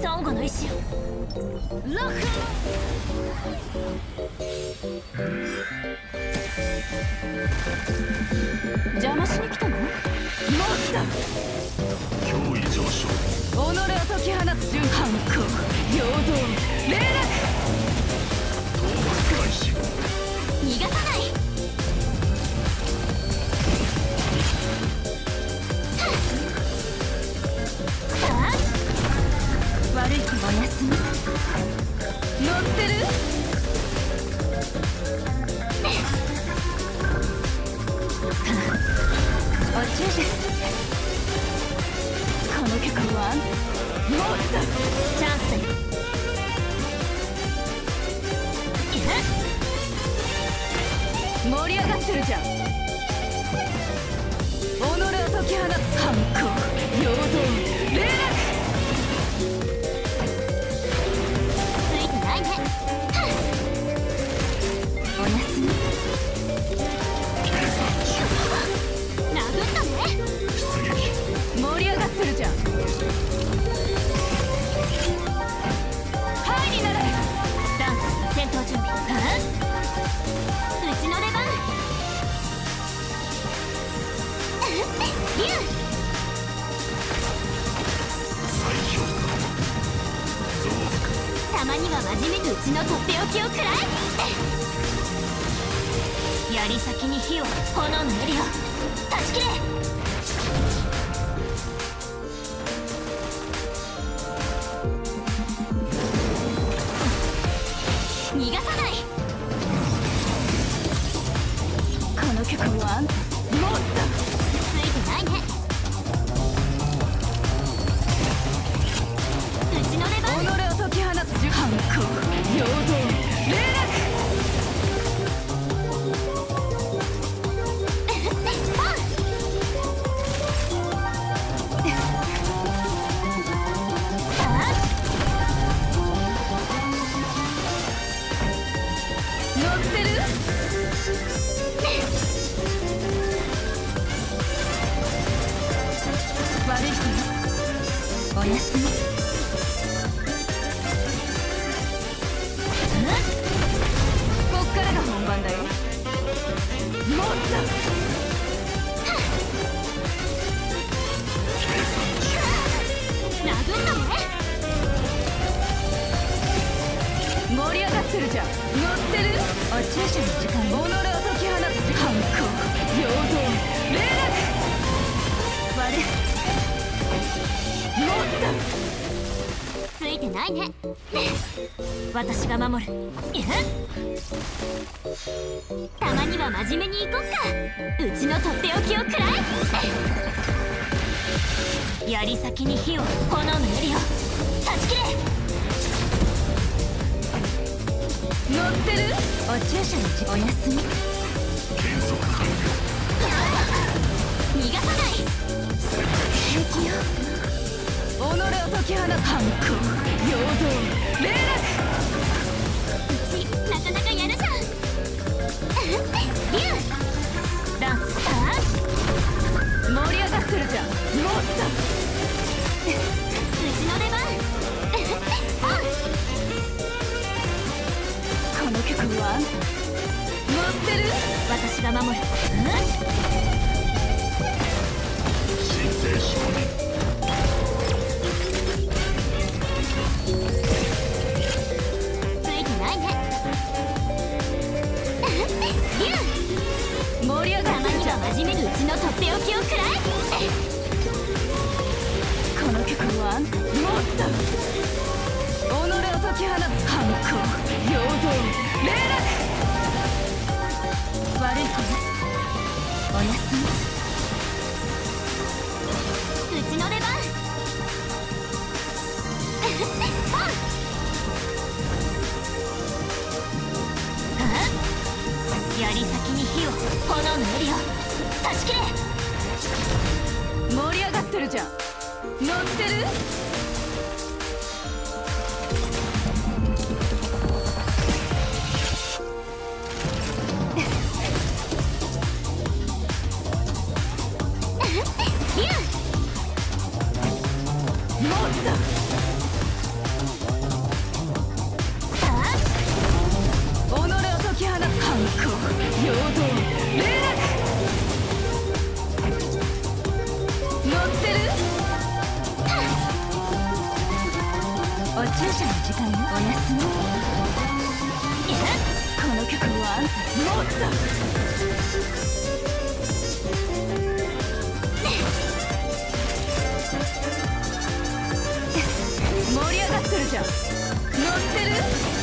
サンゴの意志よラフ！邪魔しに来たの？もった脅この曲はもっとチャンスだよ。盛り上がってるじゃん。己を解き放つ反抗。まには真面目にうちのとっておきを食らえ槍先に火を炎のエリを断ち切れ。逃がさない。この曲はもっと。ってる？悪い人よ。おやすみ。ってるじゃん乗ってるお注射の時間己を解き放つ反抗陽動霊落悪いもっとついてないね。私が守る。たまには真面目に行こっか。うちのとっておきを食らえ。槍先に火を。炎の槍を。乗ってる？お注射の時おやすみ。減速完逃がさない。平気よ。己を解き放つ反抗陽動霊落うちなかなかやるじゃん竜ダンスターン盛り上がってるじゃんもっとうちの出番。この曲は？乗ってる？私が守る。申請承認ついてないね。竜。盛り上がってるじゃん真面目にうちのとっておきを食らえこの曲はもっと。己を解き放つ反抗。陽動。ちの出番ポン槍先に火を。炎の槍を断ち切れ。盛り上がってるじゃん。乗ってる？者の時間よおやすみ。この曲はあんたもっと盛り上がってるじゃん乗ってる